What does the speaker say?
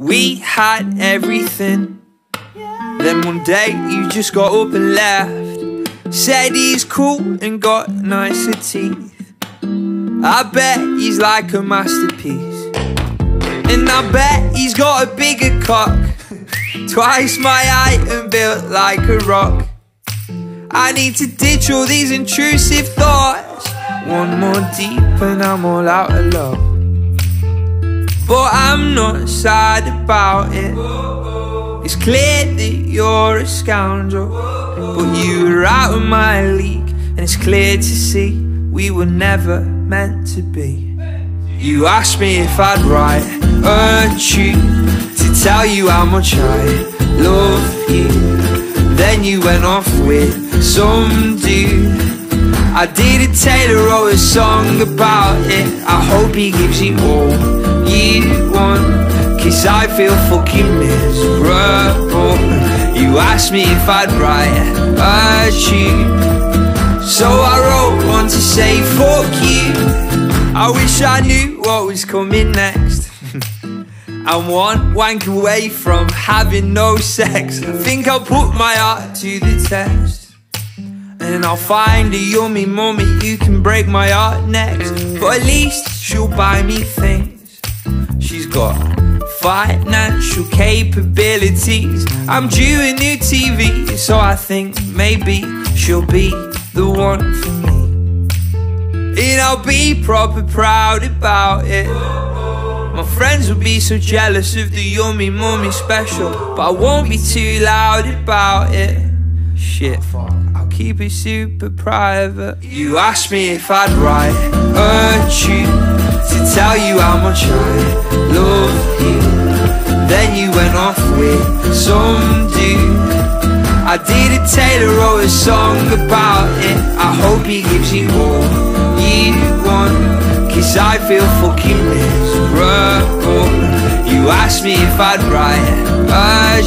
We had everything. Then one day you just got up and left. Said he's cool and got nicer teeth. I bet he's like a masterpiece. And I bet he's got a bigger cock. Twice my height and built like a rock. I need to ditch all these intrusive thoughts. One more deep and I'm all out of love. But I'm not sad about it. It's clear that you're a scoundrel. But you were out of my league. And it's clear to see we were never meant to be. You asked me if I'd write a tune to tell you how much I love you. Then you went off with some dude. I did a Taylor wrote a song about it. I hope he gives you all you want. Cause I feel fucking miserable. You asked me if I'd write a tune. So I wrote one to say fuck you. I wish I knew what was coming next. I'm one wank away from having no sex. I think I'll put my heart to the test. And I'll find a yummy mummy who can break my heart next. But at least she'll buy me things. She's got financial capabilities. I'm due a new TV, so I think maybe she'll be the one for me. And I'll be proper proud about it. My friends will be so jealous of the yummy mummy special, but I won't be too loud about it. Shit, I'll keep it super private. You asked me if I'd write a tune tell you how much I love you. Then you went off with some dude. I did a Taylor wrote a song about it. I hope he gives you all you want. Cause I feel fucking miserable. You asked me if I'd write a